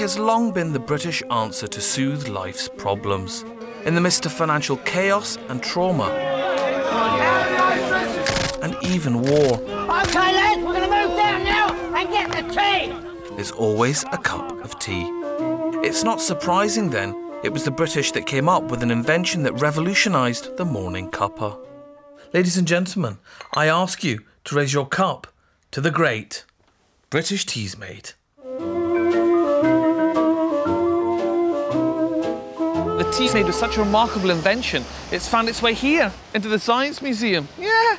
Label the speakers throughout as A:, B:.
A: has long been the British answer to soothe life's problems in the midst of financial chaos and trauma and even war.
B: Okay, lads, we're going to move down now and get the tea.
A: There's always a cup of tea. It's not surprising then, it was the British that came up with an invention that revolutionised the morning cuppa. Ladies and gentlemen, I ask you to raise your cup to the great British Teasmade.
C: 19th made was such a remarkable invention, it's found its way here, into the Science Museum. Yeah.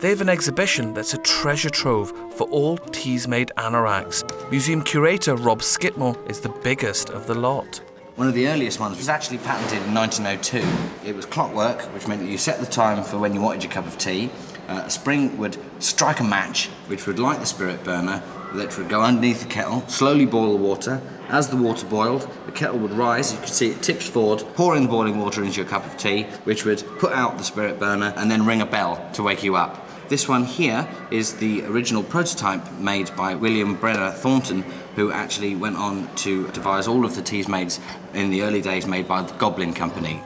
A: They have an exhibition that's a treasure trove for all Teasmade anoraks. Museum curator Rob Skidmore is the biggest of the lot.
D: One of the earliest ones was actually patented in 1902. It was clockwork, which meant that you set the time for when you wanted your cup of tea. Uh, a spring would strike a match, which would light the spirit burner, that would go underneath the kettle, slowly boil the water. As the water boiled, the kettle would rise. You could see it tips forward, pouring the boiling water into your cup of tea, which would put out the spirit burner and then ring a bell to wake you up. This one here is the original prototype made by William Brenner Thornton, who actually went on to devise all of the Teasmades in the early days made by the Goblin Company.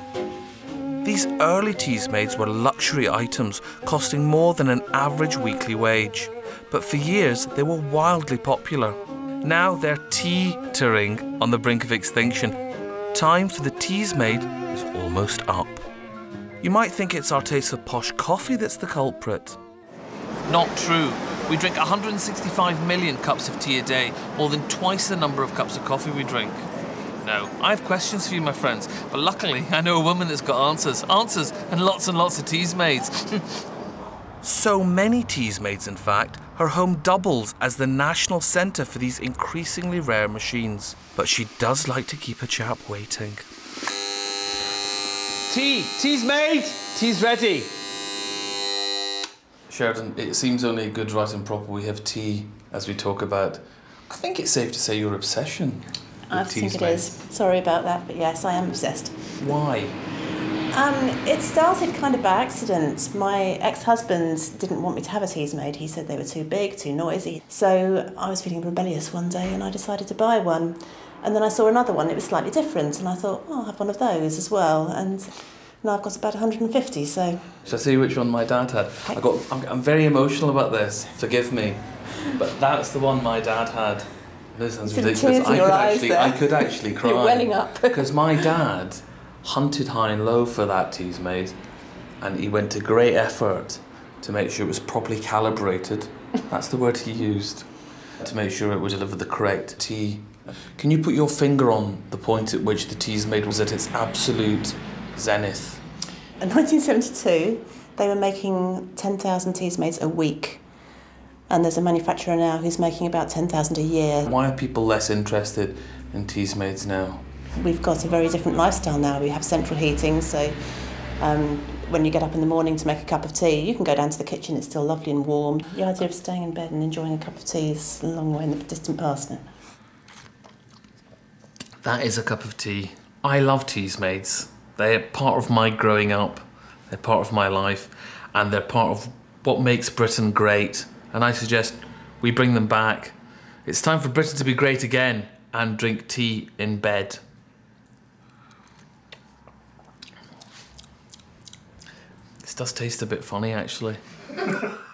A: These early Teasmades were luxury items costing more than an average weekly wage. But for years, they were wildly popular. Now they're teetering on the brink of extinction. Time for the Teasmade is almost up. You might think it's our taste for posh coffee that's the culprit.
C: Not true. We drink 165 million cups of tea a day, more than twice the number of cups of coffee we drink. No, I have questions for you, my friends, but luckily I know a woman that's got answers. Answers and lots and lots of Teasmades.
A: So many Teasmades, in fact, her home doubles as the national centre for these increasingly rare machines. But she does like to keep a chap waiting.
C: tea! Tea's made! Tea's ready!
E: Sheridan, it seems only good, right, and proper we have tea as we talk about. I think it's safe to say your obsession.
F: I think it
E: Teasmade.
F: Sorry about that, but yes, I am obsessed.
E: Why?
F: Um, it started kind of by accident. My ex-husband didn't want me to have a Teasmade. He said they were too big, too noisy. So I was feeling rebellious one day and I decided to buy one. And then I saw another one, it was slightly different, and I thought, oh, I'll have one of those as well. And now I've got about 150, so
E: Shall I see which one my dad had? I got. I'm, I'm very emotional about this. Forgive me, but that's the one my dad had. This sounds ridiculous. I could actually. I could actually cry.
F: You're welling up.
E: Because my dad hunted high and low for that Teasmade, and he went to great effort to make sure it was properly calibrated. That's the word he used to make sure it would deliver the correct tea. Can you put your finger on the point at which the Teasmade was at its absolute zenith?
F: In 1972, they were making 10,000 Teasmades a week. And there's a manufacturer now who's making about 10,000 a year.
E: Why are people less interested in Teasmades now?
F: We've got a very different lifestyle now. We have central heating, so um, when you get up in the morning to make a cup of tea, you can go down to the kitchen, it's still lovely and warm. The idea of staying in bed and enjoying a cup of tea is a long way in the distant past now.
E: That is a cup of tea. I love Teasmades. They're part of my growing up, they're part of my life, and they're part of what makes Britain great. And I suggest we bring them back. It's time for Britain to be great again and drink tea in bed. This does taste a bit funny, actually.